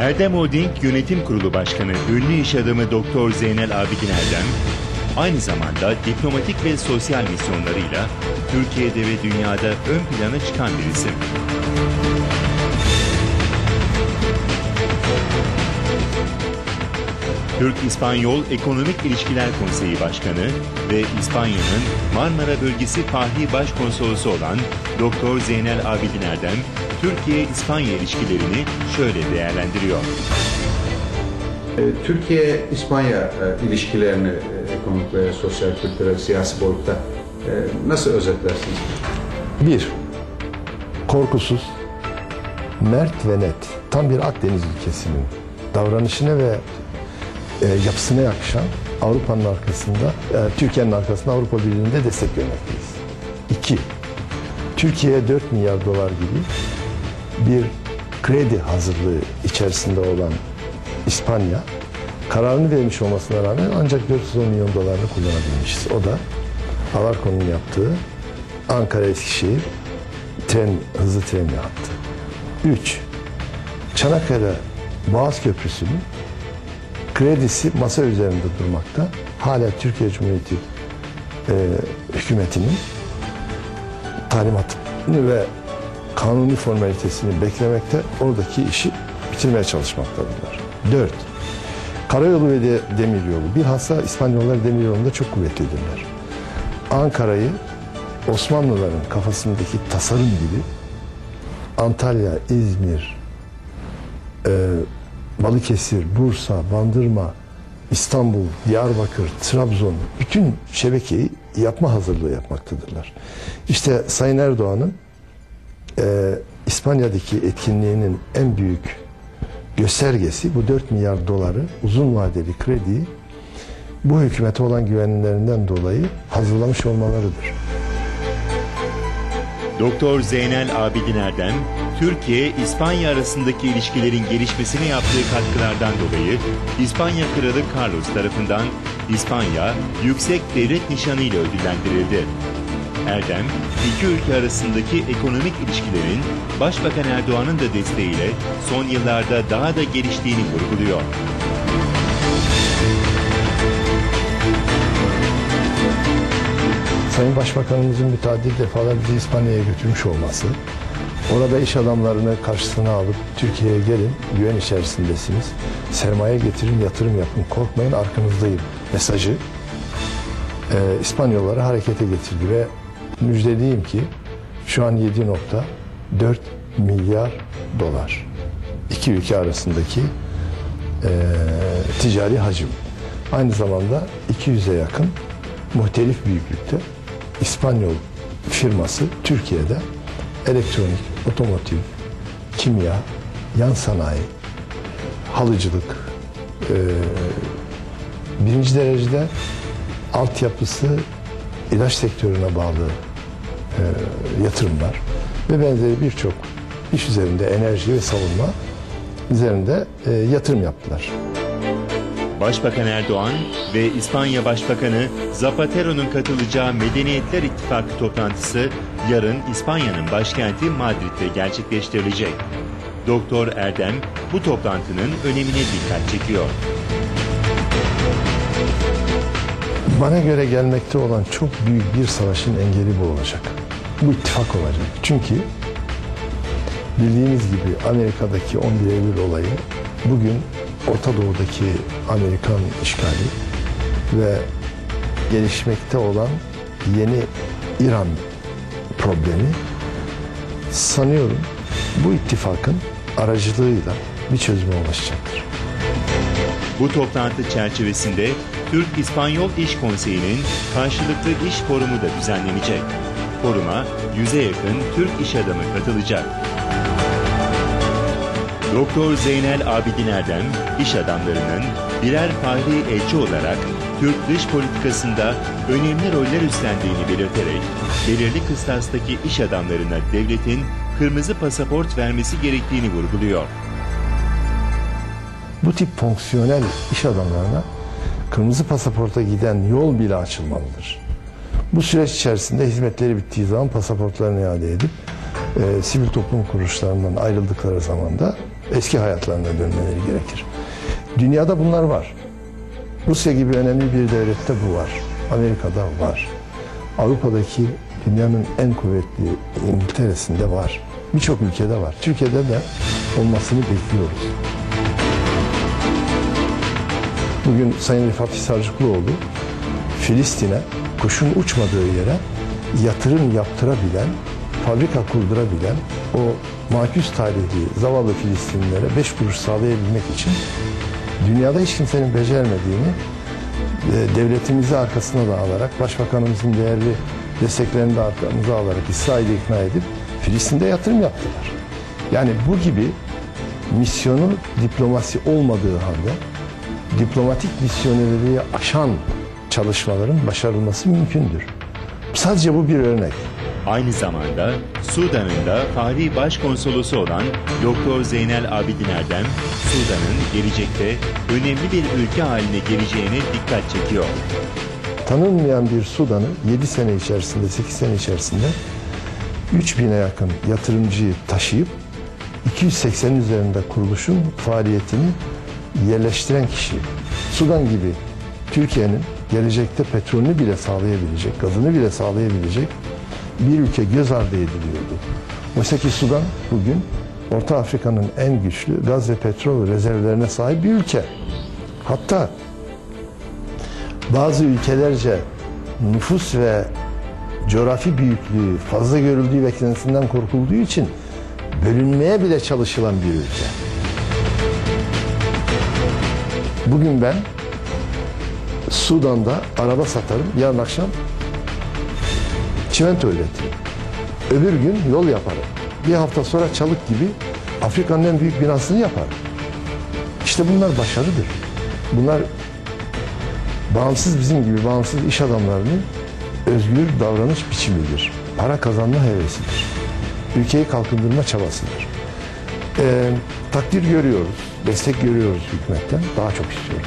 Erdem Holding Yönetim Kurulu Başkanı ünlü iş adamı Doktor Zeynel Abidin Erdem, aynı zamanda diplomatik ve sosyal misyonlarıyla Türkiye'de ve dünyada ön plana çıkan bir isim. Türk-İspanyol Ekonomik İlişkiler Konseyi Başkanı ve İspanya'nın Marmara Bölgesi Fahri Başkonsolosu olan Doktor Zeynel Abidin Erdem, Türkiye-İspanya ilişkilerini şöyle değerlendiriyor. E, Türkiye-İspanya e, ilişkilerini e, ekonomik ve sosyal, kültürel, siyasi boyutta nasıl özetlersiniz? Bir, korkusuz, mert ve net, tam bir Akdeniz ülkesinin davranışına ve e, yapısına yakışan Avrupa'nın arkasında, e, Türkiye'nin arkasında Avrupa Birliği'nde destek vermekteyiz. İki, Türkiye'ye 4 milyar dolar gibi bir kredi hazırlığı içerisinde olan İspanya, kararını vermiş olmasına rağmen ancak 410 milyon dolarını kullanabilmişiz. O da Alarko'nun yaptığı Ankara-Eskişehir tren, hızlı tren yaptı. 3. Çanakkale Boğaz Köprüsü'nün kredisi masa üzerinde durmakta. Hala Türkiye Cumhuriyeti e, hükümetinin talimatını ve kanuni formalitesini beklemekte oradaki işi bitirmeye çalışmaktadırlar. 4. Karayolu ve de demiryolu. Bilhassa İspanyollar demiryolunda çok kuvvetlidirler. Ankara'yı Osmanlıların kafasındaki tasarım gibi Antalya, İzmir, e, Balıkesir, Bursa, Bandırma, İstanbul, Diyarbakır, Trabzon bütün şebekeyi yapma hazırlığı yapmaktadırlar. İşte Sayın Erdoğan'ın e, İspanya'daki etkinliğinin en büyük göstergesi bu 4 milyar doları uzun vadeli krediyi bu hükümete olan güvenlerinden dolayı hazırlamış olmalarıdır. Doktor Zeynel Abidin Erdem, Türkiye-İspanya arasındaki ilişkilerin gelişmesine yaptığı katkılardan dolayı İspanya Kralı Carlos tarafından İspanya Yüksek Devlet Nişanı ile ödüllendirildi. Erdem, iki ülke arasındaki ekonomik ilişkilerin Başbakan Erdoğan'ın da desteğiyle son yıllarda daha da geliştiğini vurguluyor. Sayın Başbakanımızın müteaddit defalar bizi İspanya'ya götürmüş olması, orada iş adamlarını karşısına alıp Türkiye'ye gelin, güven içerisindesiniz, sermaye getirin, yatırım yapın, korkmayın arkanızdayım mesajı e, İspanyolları harekete getirdi ve müjdeliyim ki şu an 7.4 milyar dolar. İki ülke arasındaki e, ticari hacim. Aynı zamanda 200'e yakın muhtelif büyüklükte İspanyol firması Türkiye'de elektronik, otomotiv, kimya, yan sanayi, halıcılık, e, birinci derecede altyapısı ilaç sektörüne bağlı e, yatırımlar ve benzeri birçok iş üzerinde enerji ve savunma üzerinde e, yatırım yaptılar. Başbakan Erdoğan ve İspanya Başbakanı Zapatero'nun katılacağı Medeniyetler İttifakı toplantısı yarın İspanya'nın başkenti Madrid'de gerçekleştirilecek. Doktor Erdem bu toplantının önemine dikkat çekiyor. Bana göre gelmekte olan çok büyük bir savaşın engeli bu olacak. Bu ittifak olacak. Çünkü bildiğiniz gibi Amerika'daki 11 Eylül olayı bugün Orta Doğu'daki Amerikan işgali ve gelişmekte olan yeni İran problemi sanıyorum bu ittifakın aracılığıyla bir çözüme ulaşacaktır. Bu toplantı çerçevesinde Türk-İspanyol İş Konseyi'nin karşılıklı iş forumu da düzenlenecek. Foruma yüze yakın Türk iş adamı katılacak. Doktor Zeynel Abidin Erdem, iş adamlarının birer fahri elçi olarak Türk dış politikasında önemli roller üstlendiğini belirterek, belirli kıstastaki iş adamlarına devletin kırmızı pasaport vermesi gerektiğini vurguluyor. Bu tip fonksiyonel iş adamlarına kırmızı pasaporta giden yol bile açılmalıdır. Bu süreç içerisinde hizmetleri bittiği zaman pasaportlarını iade edip e, sivil toplum kuruluşlarından ayrıldıkları zaman da eski hayatlarına dönmeleri gerekir. Dünyada bunlar var. Rusya gibi önemli bir devlette bu var. Amerika'da var. Avrupa'daki dünyanın en kuvvetli İngiltere'sinde var. Birçok ülkede var. Türkiye'de de olmasını bekliyoruz. Bugün Sayın Rifat Hisarcıklıoğlu Filistin'e kuşun uçmadığı yere yatırım yaptırabilen, fabrika kurdurabilen o maküs tarihi zavallı Filistinlilere beş kuruş sağlayabilmek için dünyada hiç kimsenin beceremediğini e, devletimizi arkasına da alarak, başbakanımızın değerli desteklerini de arkamıza alarak İsrail'i ikna edip Filistin'de yatırım yaptılar. Yani bu gibi misyonu diplomasi olmadığı halde diplomatik misyoneriyi aşan çalışmaların başarılması mümkündür. Sadece bu bir örnek. Aynı zamanda Sudan'ın da Fahri Başkonsolosu olan Doktor Zeynel Abidin Erdem, Sudan'ın gelecekte önemli bir ülke haline geleceğine dikkat çekiyor. Tanınmayan bir Sudan'ı 7 sene içerisinde, 8 sene içerisinde 3000'e yakın yatırımcıyı taşıyıp 280 üzerinde kuruluşun faaliyetini yerleştiren kişi. Sudan gibi Türkiye'nin gelecekte petrolünü bile sağlayabilecek, gazını bile sağlayabilecek bir ülke göz ardı ediliyordu. Oysa ki Sudan bugün Orta Afrika'nın en güçlü gaz ve petrol rezervlerine sahip bir ülke. Hatta bazı ülkelerce nüfus ve coğrafi büyüklüğü fazla görüldüğü beklentisinden korkulduğu için bölünmeye bile çalışılan bir ülke. Bugün ben Sudan'da araba satarım, yarın akşam çimento üretirim. Öbür gün yol yaparım. Bir hafta sonra çalık gibi Afrika'nın en büyük binasını yaparım. İşte bunlar başarıdır. Bunlar bağımsız bizim gibi bağımsız iş adamlarının özgür davranış biçimidir. Para kazanma hevesidir. Ülkeyi kalkındırma çabasıdır. Ee, takdir görüyoruz, destek görüyoruz hükümetten. Daha çok istiyoruz.